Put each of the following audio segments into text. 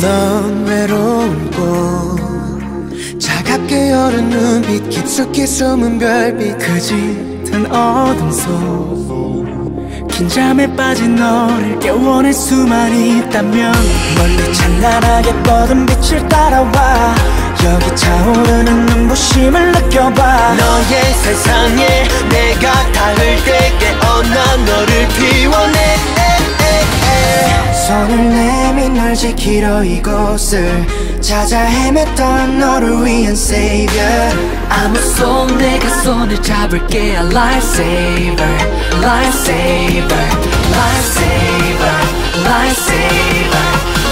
넌 외로운 곳. 차갑게 여른 눈빛 깊숙이 숨은 별빛 그 짙은 어둠 속 긴장에 빠진 너를 깨워낼 수만 있다면 멀리 찬란하게 뻗은 빛을 따라와. 여기 차오르는 눈부심을 느껴봐. 너의 세상에 내가 닿을 때 깨어나 너를 피워내. 손을 내민 널 지키러 이곳을 찾아 헤맸던 너를 위한 savior 아무 손 내가 손을 잡을게 a lifesaver lifesaver lifesaver lifesaver lifesaver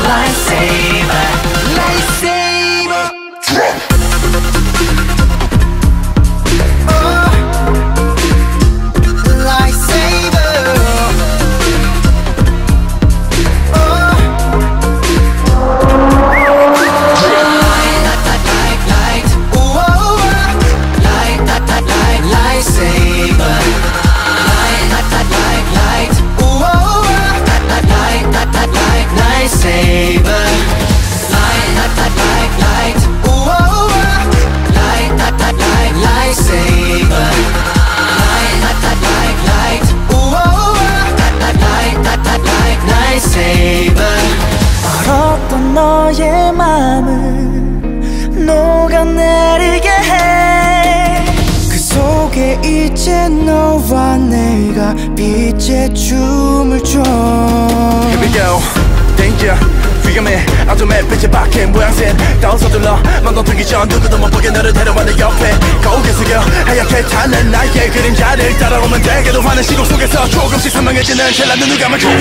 lifesaver 빛의 춤을 춰. Here we go, danger. 위험해. 어둠의 빛의 밖에 모양새 다운 서둘러 맘너뜨기 전 누구도 못 보게 너를 데려와 내 옆에. 거울에 숙여 하얗게 타는 나의 그림자를 따라오면 되게도 환한 시공 속에서 조금씩 선명해지는 젤라 눈을 감아 조금